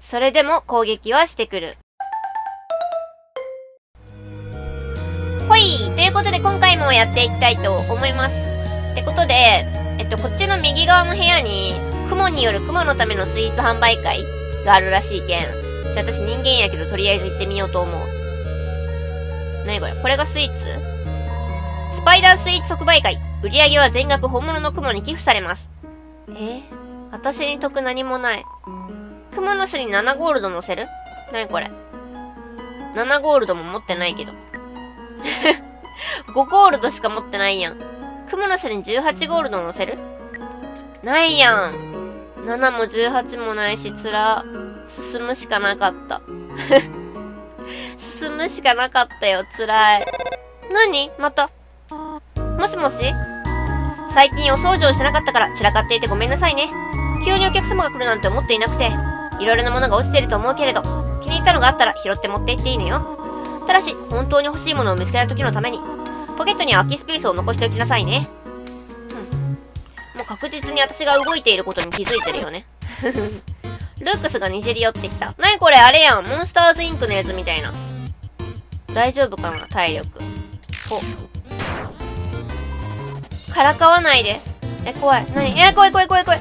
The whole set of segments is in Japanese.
それでも攻撃はしてくる。ほいということで今回もやっていきたいと思います。ってことで、えっと、こっちの右側の部屋に、雲による雲のためのスイーツ販売会があるらしいけん。じゃあ私人間やけどとりあえず行ってみようと思う。なにこれ？これがスイーツ？スパイダースイーツ即売会。売り上げは全額本物の雲に寄付されます。え私に得何もない。クモの巣に7ゴールド乗せる？なにこれ ?7 ゴールドも持ってないけど。5ゴールドしか持ってないやん。クモの巣に18ゴールド乗せる？ないやん。7も18もないし、つら。進むしかなかった。進むしかなかったよ、つらい。何？また？もしもし？最近お掃除をしてなかったから散らかっていてごめんなさいね。急にお客様が来るなんて思っていなくて、いろいろなものが落ちてると思うけれど、気に入ったのがあったら拾って持って行っていいのよ。ただし、本当に欲しいものを見つけた時のために、ポケットに空きスペースを残しておきなさいね。うん。もう確実に私が動いていることに気づいてるよね。ルークスがにじり寄ってきた。なにこれあれやん。モンスターズインクのやつみたいな。大丈夫かな体力。お。からかわないで。え、怖い。なにえ、怖い怖い怖い怖い。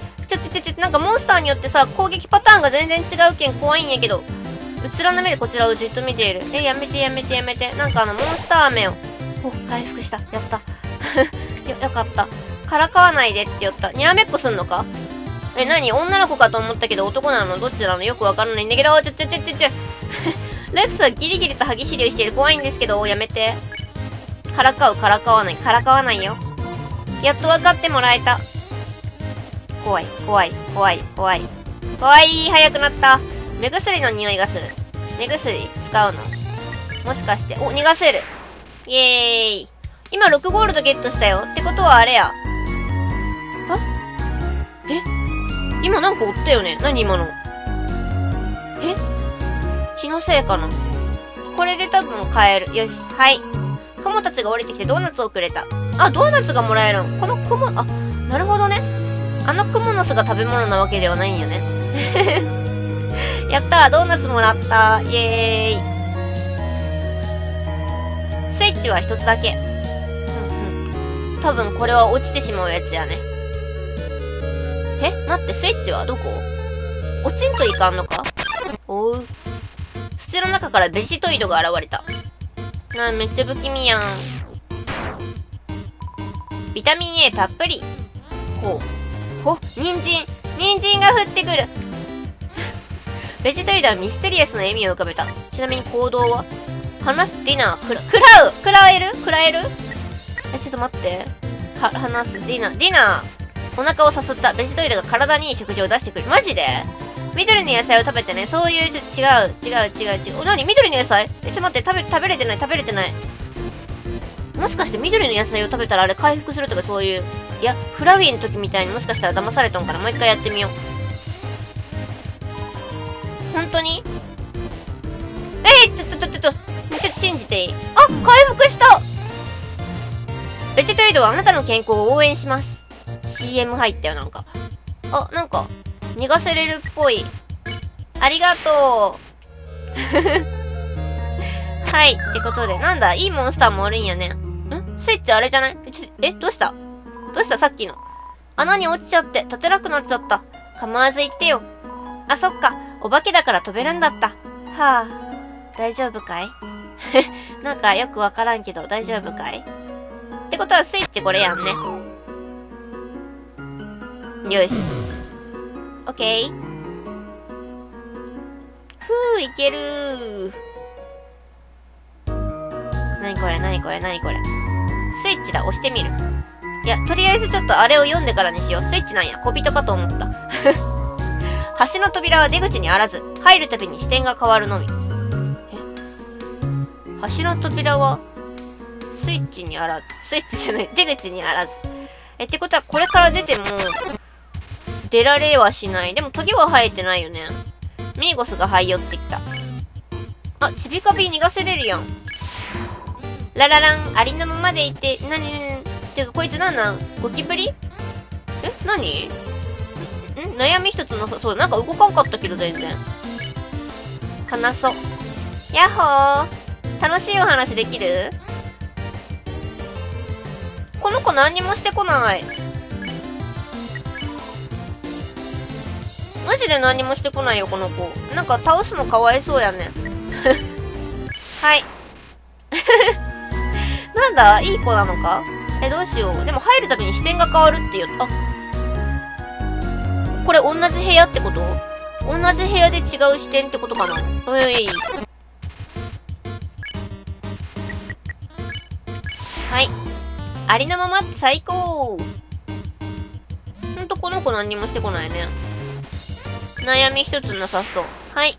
なんかモンスターによってさ、攻撃パターンが全然違うけん怖いんやけど。うつらの目でこちらをじっと見ている。え、やめてやめてやめて。なんかあの、モンスター飴を。お、回復した。やった。よ、よかった。からかわないでって言った。にらめっこすんのか？え、なに女の子かと思ったけど男なの？どっちなの？よくわからないんだけど、ちょちょちょちょちょ。レックスはギリギリと歯ぎしりをしている。怖いんですけど、やめて。からかう、からかわない。からかわないよ。やっと分かってもらえた。怖い、怖い、怖い、怖い。怖い、早くなった。目薬の匂いがする。目薬使うのもしかして、お、逃がせる。イエーイ。今6ゴールドゲットしたよ。ってことはあれや。あ？え？今なんか追ったよね何今の？え？気のせいかなこれで多分買える。よし。はい。雲たちが降りてきてドーナツをくれた。あ、ドーナツがもらえるのこの雲、あ、なるほどね。あのクモの巣が食べ物なわけではないんよね。やったドーナツもらったイエーイスイッチは一つだけ。うんうん。多分これは落ちてしまうやつやね。え待って、スイッチはどこ？落ちんといかんのか？おう。土の中からベジトイドが現れた。なめっちゃ不気味やん。ビタミン A たっぷり。ほう。ほ、人参。人参が降ってくる。ベジタリアンミステリアスな笑みを浮かべた。ちなみに行動は？話すディナー、くら、食らう食らえる？食らえる？え、ちょっと待って。話すディナー、ディナー。お腹をさすった。ベジトイレが体にいい食事を出してくる。マジで？緑の野菜を食べてね、そういう、ちょ、違う、違う、違う、違う。お、なに緑の野菜？え、ちょっと待って、食べ、食べれてない、食べれてない。もしかして緑の野菜を食べたらあれ回復するとかそういう。いや、フラウィーの時みたいにもしかしたら騙されたんかな。もう一回やってみよう。本当に？えー、ちょっとちょっとちょっと信じていい？あ回復した！ベジトイドはあなたの健康を応援します。CM 入ったよなんか。あなんか逃がせれるっぽい。ありがとう。はいってことで。なんだいいモンスターもおるんやね。ん？スイッチあれじゃない？えどうした？どうしたさっきの穴に落ちちゃって立てなくなっちゃった構わず言ってよあそっかお化けだから飛べるんだった。はあ、大丈夫かい？なんかよくわからんけど大丈夫かい？ってことはスイッチこれやんね。よし。オッケー。ふう、いけるなにこれ？なにこれ？なにこれ？スイッチだ、押してみる。いや、とりあえずちょっとあれを読んでからにしよう。スイッチなんや。小人かと思った。橋の扉は出口にあらず、入るたびに視点が変わるのみ。橋の扉は、スイッチにあらず、スイッチじゃない、出口にあらず。え、ってことはこれから出ても、出られはしない。でもトゲは生えてないよね。ミーゴスが這い寄ってきた。あ、ちびかび逃がせれるやん。ラララン、ありのままでいて、なに、てかこいつなんなん？ゴキブリ？え？何？ん？悩み一つなさそう。なんか動かんかったけど、全然。話そう。やっほー楽しいお話できる？この子何にもしてこない。マジで何もしてこないよ、この子。なんか倒すのかわいそうやね。はい。なんだ？いい子なのか？え、どうしよう。でも入るたびに視点が変わるって言う。あ、これ同じ部屋ってこと？同じ部屋で違う視点ってことかなうい。はい。ありのまま最高ほんとこの子何にもしてこないね。悩み一つなさそう。はい。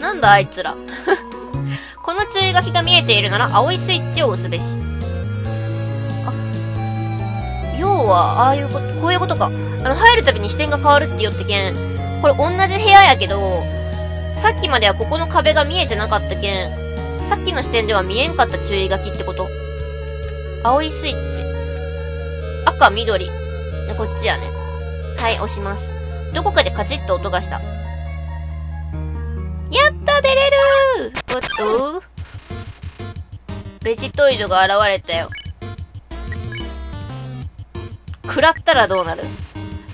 なんだあいつら。この注意書きが見えているなら青いスイッチを押すべし。は、ああいうこと、こういうことか。あの、入るたびに視点が変わるって言ってけん。これ同じ部屋やけど、さっきまではここの壁が見えてなかったけん、さっきの視点では見えんかった注意書きってこと青いスイッチ。赤、緑。こっちやね。はい、押します。どこかでカチッと音がした。やった出れるおっとベジトイドが現れたよ。食らったらどうなる？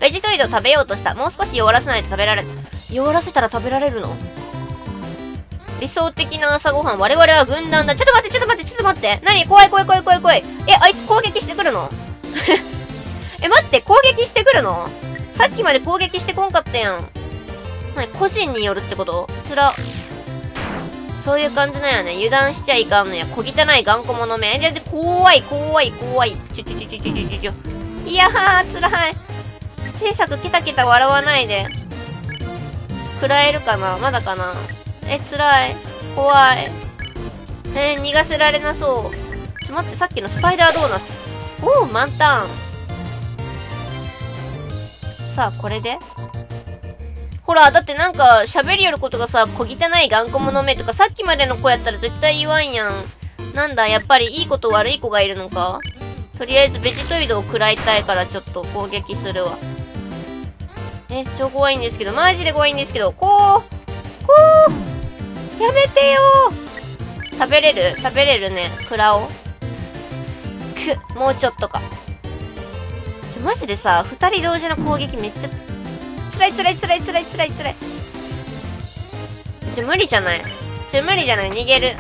ベジトイド食べようとした。もう少し弱らせないと食べられ、弱らせたら食べられるの？理想的な朝ごはん。我々は軍団だ。ちょっと待って、ちょっと待って、ちょっと待って。何？怖い怖い怖い怖い怖い。え、あいつ攻撃してくるの？え、待って、攻撃してくるの？さっきまで攻撃してこんかったやん。何？個人によるってこと？つら。そういう感じなんやね。油断しちゃいかんのや。小汚い頑固者め。怖い、怖い、怖い。ちょちょちょちょちょちょちょ。いやー、つらい。小さくケタケタ笑わないで。食らえるかな？まだかな？え、つらい。怖い。えー、逃がせられなそう。ちょ、待って、さっきのスパイダードーナツ。おお、満タン。さあ、これで？ほら、だってなんか、喋りよることがさ、小汚い頑固者めとか、さっきまでの子やったら絶対言わんやん。なんだ、やっぱりいい子と悪い子がいるのか？とりあえずベジトイドを食らいたいからちょっと攻撃するわ。え、超怖いんですけど、マジで怖いんですけど、こう、こう、やめてよ食べれる？食べれるね。食らおう。く、もうちょっとか。ちょ、マジでさ、二人同時の攻撃めっちゃ、つらいつらいつらいつらいつらいつらい。ちょ、無理じゃない。ちょ、無理じゃない。逃げる。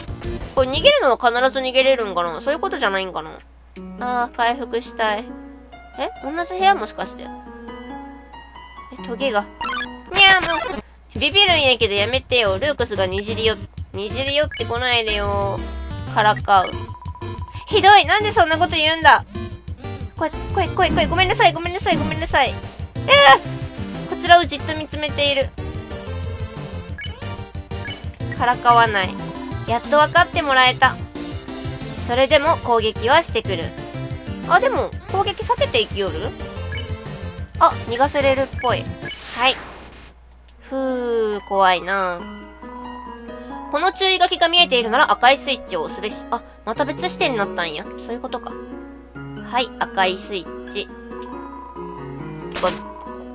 これ逃げるのは必ず逃げれるんかな？そういうことじゃないんかな？あー、回復したい。え？同じ部屋もしかして？え、トゲが。にゃーもう、ビビるんやけどやめてよ。ルークスがにじりよ、にじり寄ってこないでよ。からかう。ひどいなんでそんなこと言うんだ？来い、来い、来い、来い。ごめんなさい、ごめんなさい、ごめんなさい。えー、こちらをじっと見つめている。からかわない。やっと分かってもらえた。それでも攻撃はしてくる。あ、でも、攻撃避けていきよる？あ、逃がせれるっぽい。はい。ふー、怖いなこの注意書きが見えているなら赤いスイッチを押すべし。あ、また別視点になったんや。そういうことか。はい、赤いスイッチ。こ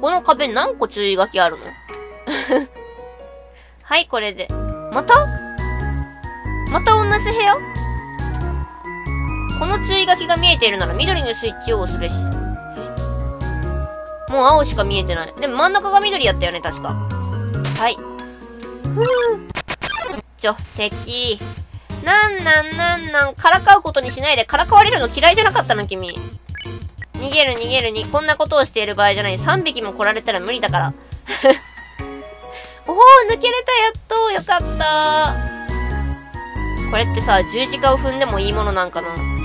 この壁何個注意書きあるの？はい、これで。また？また同じ部屋？この注意書きが見えているなら緑のスイッチを押すべし。もう青しか見えてない。でも真ん中が緑やったよね、確か。はい。ふぅ。ちょ、敵。なんなんなんなん、からかうことにしないで、からかわれるの嫌いじゃなかったの、君。逃げる逃げるに、こんなことをしている場合じゃない。3匹も来られたら無理だから。おお、抜けれた、やっと。よかった。これってさ、十字架を踏んでもいいものなんかな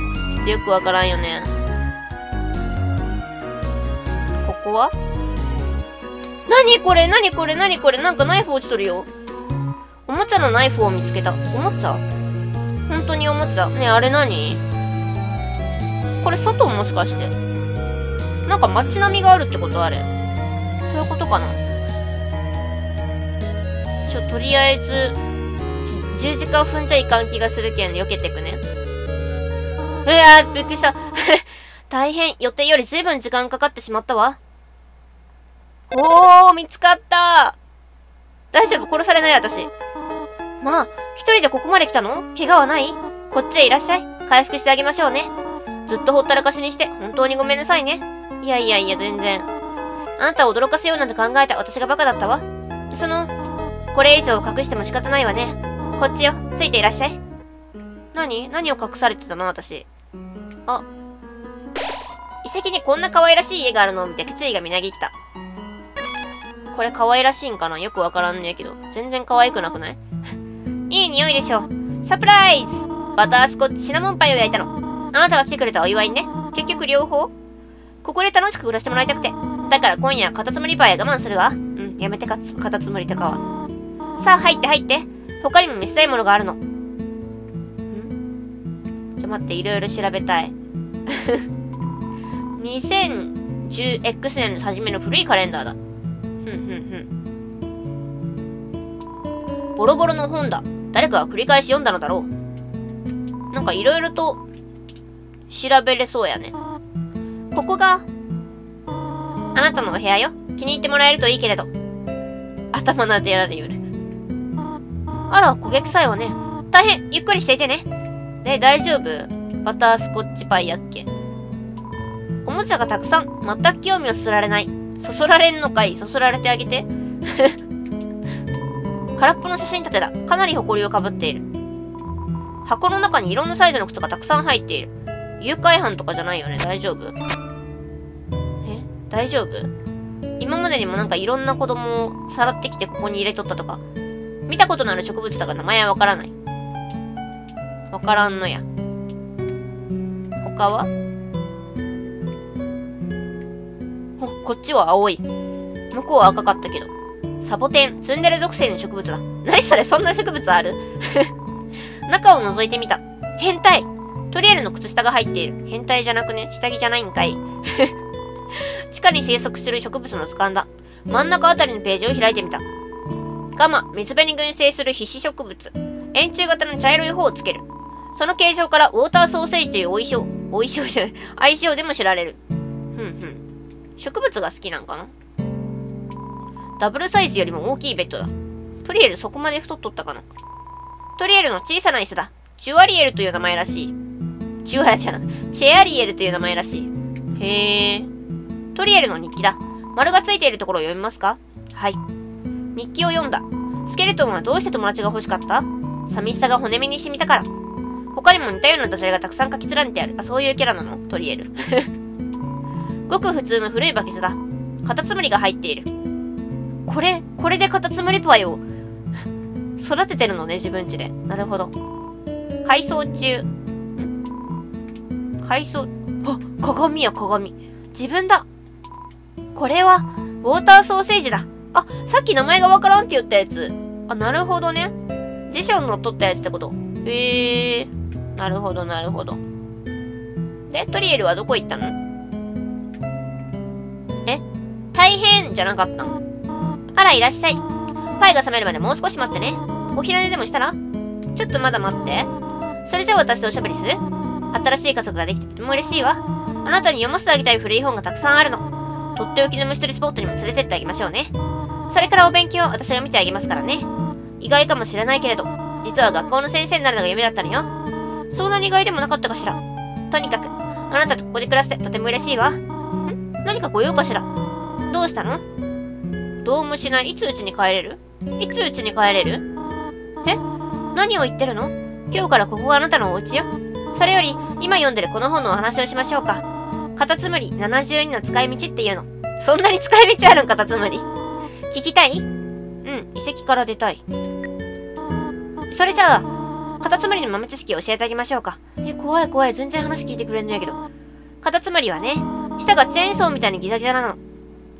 っとよくわからんよね。ここは？何これ？何これ？何これ？なんかナイフ落ちとるよ。おもちゃのナイフを見つけた。おもちゃ？本当におもちゃ？ね、あれ何？これ外もしかして。なんか街並みがあるってこと？あれ。そういうことかな。ちょ、とりあえず、十字架を踏んじゃいかん気がするけん、避けてくね。うわー、びっくりした。大変、予定より随分時間かかってしまったわ。おー、見つかった大丈夫？殺されない私。まあ、一人でここまで来たの？怪我はない？こっちへいらっしゃい。回復してあげましょうね。ずっとほったらかしにして、本当にごめんなさいね。いやいやいや、全然。あなたを驚かせようなんて考えた私がバカだったわ。その、これ以上隠しても仕方ないわね。こっちよ。ついていらっしゃい。何？何を隠されてたの？私。あ。遺跡にこんな可愛らしい家があるのを見て決意がみなぎった。これ可愛らしいんかな？よくわからんねえけど。全然可愛くなくない？いい匂いでしょ。サプライズバタースコッチシナモンパイを焼いたの。あなたが来てくれたお祝いね。結局両方？ここで楽しく暮らしてもらいたくて。だから今夜カタツムリパイは我慢するわ。うん、やめてか、カタツムリとかは。さあ入って入って。他にも見せたいものがあるの。待って、いろいろ調べたい。2010X 年の初めの古いカレンダーだ。ふんふんふん。ボロボロの本だ。誰かが繰り返し読んだのだろう。なんかいろいろと調べれそうやね。ここが、あなたのお部屋よ。気に入ってもらえるといいけれど。頭なでられる。あら、焦げ臭いわね。大変、ゆっくりしていてね。で、大丈夫？バタースコッチパイやっけ？おもちゃがたくさん。全く興味をそそられない。そそられんのかい？そそられてあげて。空っぽの写真立てだ。かなり埃をかぶっている。箱の中にいろんなサイズの靴がたくさん入っている。誘拐犯とかじゃないよね？大丈夫？え？大丈夫？今までにもなんかいろんな子供をさらってきてここに入れとったとか。見たことのある植物だが名前はわからない。わからんのや。他は、こっちは青い。向こうは赤かったけど。サボテン、ツンデレ属性の植物だ。何それ？そんな植物ある？中を覗いてみた。変態トリエルの靴下が入っている。変態じゃなくね？下着じゃないんかい。地下に生息する植物の図鑑だ。真ん中あたりのページを開いてみた。ガマ、水辺に群生する皮脂植物。円柱型の茶色い方をつける。その形状からウォーターソーセージというお衣装、お衣装じゃない、愛称でも知られる。ふんふん。植物が好きなんかな？ダブルサイズよりも大きいベッドだ。トリエルそこまで太っとったかなトリエルの小さな椅子だ。チュアリエルという名前らしい。チュアじゃなくチェアリエルという名前らしい。へえ。トリエルの日記だ。丸がついているところを読みますか？はい。日記を読んだ。スケルトンはどうして友達が欲しかった？寂しさが骨身に染みたから。他にも似たようなダジャレがたくさん書き連ねてある。あ、そういうキャラなの？トリエル。ごく普通の古いバケツだ。カタツムリが入っている。これ、これでカタツムリパイを 育ててるのね、自分家で。なるほど。改装中。ん改装、あ、鏡や鏡。自分だ。これは、ウォーターソーセージだ。あ、さっき名前がわからんって言ったやつ。あ、なるほどね。辞書に載っとったやつってこと。へえー。なるほど、なるほど。で、トリエルはどこ行ったの？え？大変じゃなかった？あら、いらっしゃい。パイが冷めるまでもう少し待ってね。お昼寝でもしたら？ちょっとまだ待って。それじゃあ私とおしゃべりする？新しい家族ができてとても嬉しいわ。あなたに読ませてあげたい古い本がたくさんあるの。とっておきの虫取りスポットにも連れてってあげましょうね。それからお勉強は私が見てあげますからね。意外かもしれないけれど、実は学校の先生になるのが夢だったのよ。そんなに意外でもなかったかしら？とにかく、あなたとここで暮らせてとても嬉しいわ。ん？何かご用かしら？どうしたの？どうもしない。いつうちに帰れる？いつうちに帰れる？え？何を言ってるの？今日からここがあなたのお家よ。それより、今読んでるこの本のお話をしましょうか。カタツムリ72の使い道っていうの。そんなに使い道あるんカタツムリ。聞きたい？うん、遺跡から出たい。それじゃあ、カタツムリの豆知識を教えてあげましょうか。え、怖い怖い。全然話聞いてくれんのやけど。カタツムリはね、舌がチェーンソーみたいにギザギザなの。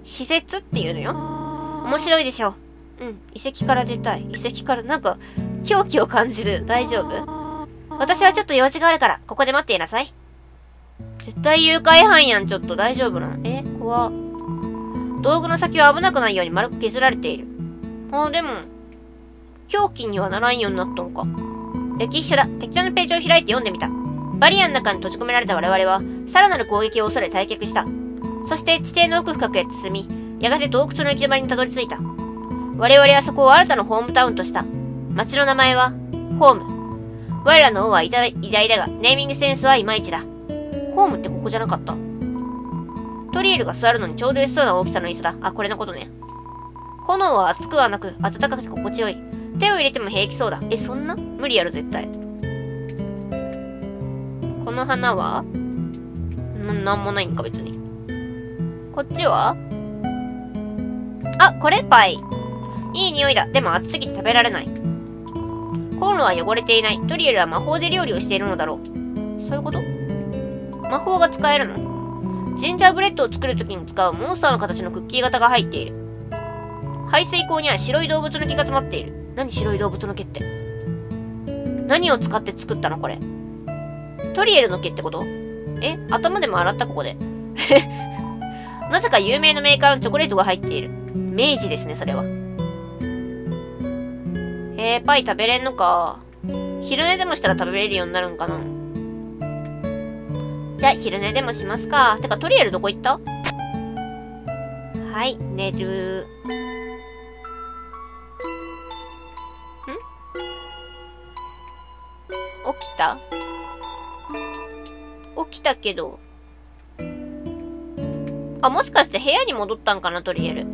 施設っていうのよ。面白いでしょ。うん、遺跡から出たい。遺跡から、なんか、狂気を感じる。大丈夫？私はちょっと用事があるから、ここで待っていなさい。絶対誘拐犯やん、ちょっと大丈夫なの？え怖道具の先は危なくないように丸く削られている。あ、でも、狂気にはならんようになったのか。歴史書だ。適当なページを開いて読んでみた。バリアの中に閉じ込められた我々は、さらなる攻撃を恐れ退却した。そして地底の奥深くへ進み、やがて洞窟の行き止まりにたどり着いた。我々はそこを新たなホームタウンとした。町の名前は、ホーム。我らの王は偉大だが、ネーミングセンスはいまいちだ。ホームってここじゃなかったトリエルが座るのにちょうど良しそうな大きさの椅子だ。あ、これのことね。炎は熱くはなく、暖かくて心地よい。手を入れても平気そうだ。え、そんな？無理やろ、絶対。この花は？な、なんもないんか、別に。こっちは？あ、これパイ。いい匂いだ。でも熱すぎて食べられない。コンロは汚れていない。トリエルは魔法で料理をしているのだろう。そういうこと？魔法が使えるの？ジンジャーブレッドを作るときに使うモンスターの形のクッキー型が入っている。排水口には白い動物の毛が詰まっている。何白い動物の毛って？何を使って作ったのこれ？トリエルの毛ってこと？え？頭でも洗ったここで？なぜか有名なメーカーのチョコレートが入っている。明治ですね、それは。えー、パイ食べれんのか。昼寝でもしたら食べれるようになるんかな。じゃあ、昼寝でもしますか。てか、トリエルどこ行った？はい、寝る。けど。あ、もしかして部屋に戻ったんかな、トリエル。ん？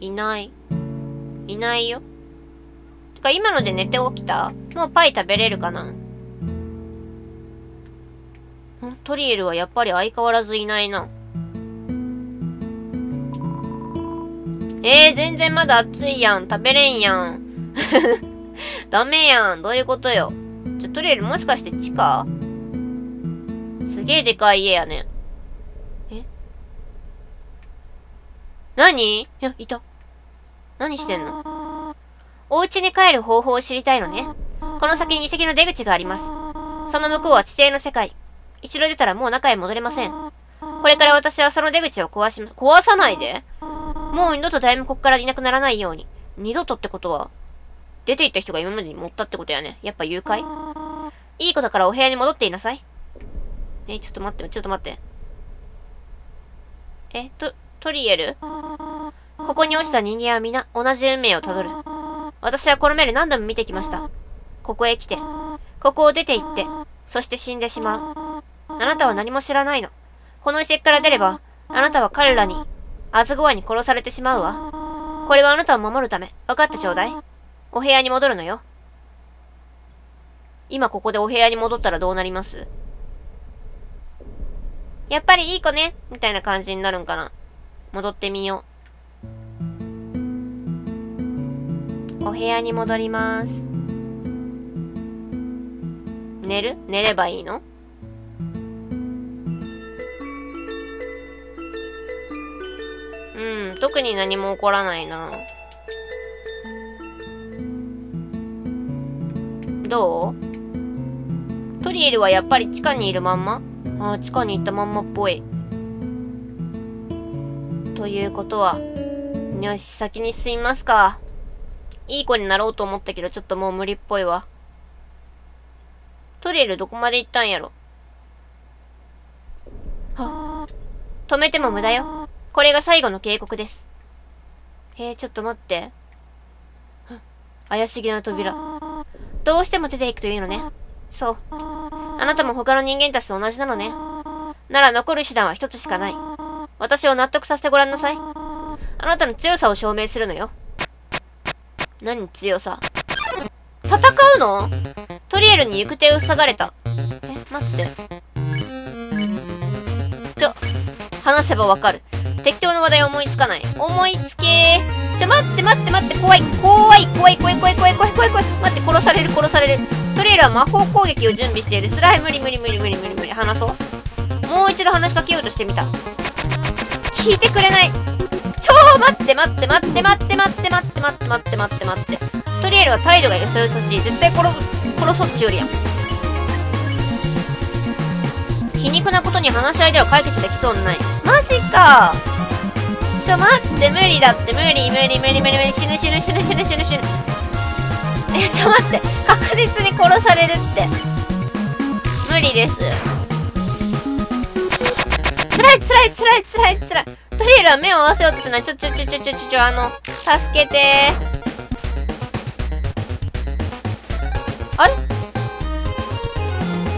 いない。いないよ。てか、今ので寝て起きた？もうパイ食べれるかな？ん？トリエルはやっぱり相変わらずいないな。えー、全然まだ暑いやん。食べれんやん。ダメやん。どういうことよ。ちょ、トリエルもしかして地下？すげえでかい家やね。え？何？いや、いた。何してんの？お家に帰る方法を知りたいのね。この先に遺跡の出口があります。その向こうは地底の世界。一度出たらもう中へ戻れません。これから私はその出口を壊します。壊さないでもう二度と誰もここからいなくならないように。二度とってことは、出て行った人が今までに持ったってことやね。やっぱ誘拐？いい子だからお部屋に戻っていなさい。え、ちょっと待って、ちょっと待って。え、ト、トリエル？ここに落ちた人間は皆同じ運命をたどる。私はこの目で何度も見てきました。ここへ来て、ここを出て行って、そして死んでしまう。あなたは何も知らないの。この遺跡から出れば、あなたは彼らに、アズゴアに殺されてしまうわ。これはあなたを守るため、分かってちょうだい。お部屋に戻るのよ。今ここでお部屋に戻ったらどうなります？やっぱりいい子ね、みたいな感じになるんかな。戻ってみよう。お部屋に戻ります。寝る？寝ればいいの？うん、特に何も起こらないな。どう？トリエルはやっぱり地下にいるまんま？あ、地下に行ったまんまっぽい。ということは、よし、先に進みますか。いい子になろうと思ったけど、ちょっともう無理っぽいわ。トリエルどこまで行ったんやろは止めても無駄よ。これが最後の警告です。え、ちょっと待って。怪しげな扉。どうしても出ていくというのね。そう。あなたも他の人間たちと同じなのね。なら残る手段は一つしかない。私を納得させてごらんなさい。あなたの強さを証明するのよ。何強さ？戦うの？トリエルに行く手を塞がれた。え、待って。ちょ、話せばわかる。適当な話題思いつかない。思いつけー。ちょ、待って待って待って、怖い、怖い、怖い、怖い、怖い、怖い、怖い、怖い、怖い、待って、殺される、殺される。トリエルは魔法攻撃を準備している。辛い、無理、無理、無理、無理、無理、無理、話そう。もう一度話しかけようとしてみた。聞いてくれない。超待って待って待って待って待って待って待って待って待って待って。トリエルは態度がよそよそしい。絶対殺、殺そうとしよるやん。皮肉なことに話し合いでは解決できそうにない。マジかちょ待って無理だって無理無理無理無理無理死ぬ死ぬ死ぬ死ぬ死ぬ死ぬえちょっと待って。確実に殺されるって。無理です。つらいつらいつらいつらいつらい。トリエルは目を合わせようとしないちょちょちょちょちょちょあの助けて。あれ？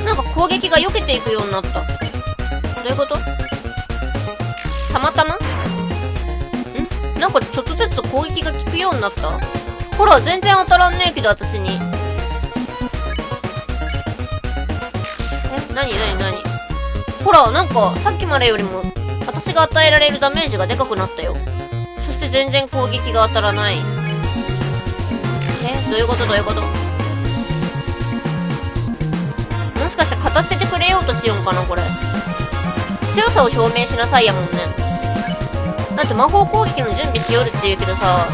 なんか攻撃が避けていくようになった。どういうこと？たまたま？ん？なんかちょっとずつ攻撃が効くようになった？ほら、全然当たらんねえけど、私に。え、なになになにほら、なんか、さっきまでよりも、私が与えられるダメージがでかくなったよ。そして全然攻撃が当たらない。え、どういうこと？どういうこと？もしかして片捨ててくれようとしよんかな、これ。強さを証明しなさいやもんね。だって魔法攻撃の準備しよるって言うけどさ、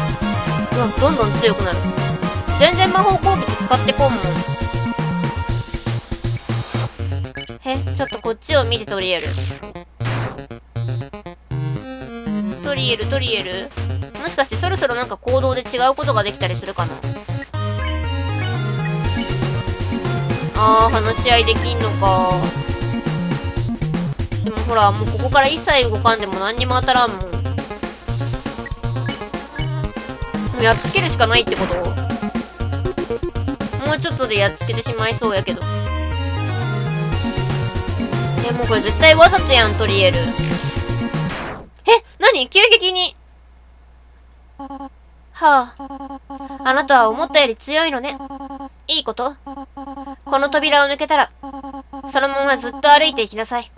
う、どんどん強くなる。全然魔法攻撃使ってこんもん。へ、ちょっとこっちを見てトリエル。トリエル、トリエルもしかしてそろそろなんか行動で違うことができたりするかなあー、話し合いできんのか。でもほら、もうここから一切動かんでも何にも当たらんもん。もうやっつけるしかないってこと？もうちょっとでやっつけてしまいそうやけど。え、もうこれ絶対わざとやん、トリエル。え何？急激に。はあ。あなたは思ったより強いのね。いいこと？この扉を抜けたら、そのままずっと歩いていきなさい。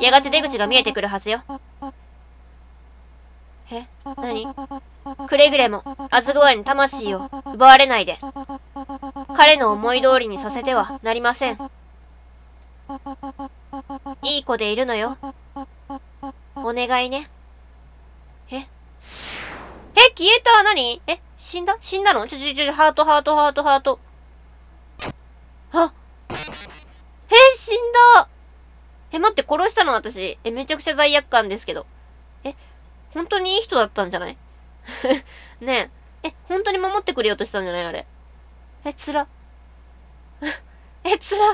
やがて出口が見えてくるはずよ。え何？くれぐれも、アズグワに魂を奪われないで。彼の思い通りにさせてはなりません。いい子でいるのよ。お願いね。え？え、消えた？何？え、死んだ？死んだの？ちょちょちょ、ハートハートハートハート。あ？え、死んだえ、待って、殺したの私。え、めちゃくちゃ罪悪感ですけど。え、本当にいい人だったんじゃない？ねえ。え、本当に守ってくれようとしたんじゃない？あれ。え、つら。え、つら。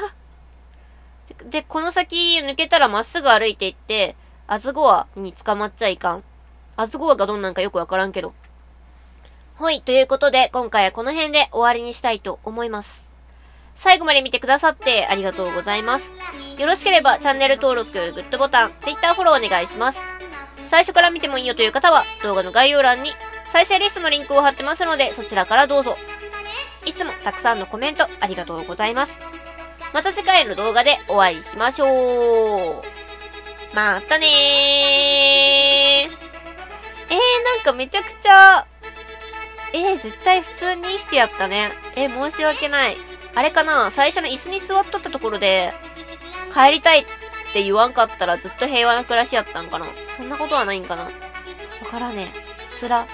で、この先抜けたらまっすぐ歩いていって、アズゴアに捕まっちゃいかん。アズゴアがどんなんかよくわからんけど。はい、ということで、今回はこの辺で終わりにしたいと思います。最後まで見てくださってありがとうございます。よろしければチャンネル登録、グッドボタン、Twitter フォローお願いします。最初から見てもいいよという方は動画の概要欄に再生リストのリンクを貼ってますのでそちらからどうぞ。いつもたくさんのコメントありがとうございます。また次回の動画でお会いしましょう。またねー。えー、なんかめちゃくちゃ、えー、絶対普通に生きてやったね。えー、申し訳ない。あれかな最初の椅子に座っとったところで、帰りたいってって言わんかったらずっと平和な暮らしやったんかなそんなことはないんかなわからねえ。つら。